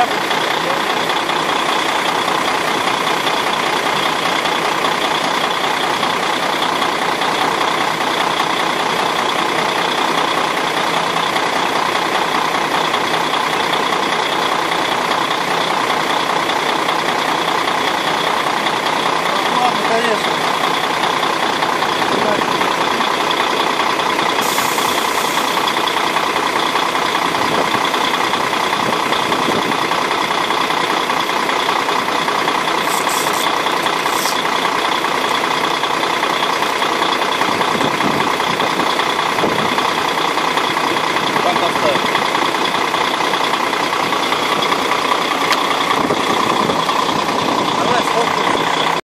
Yep.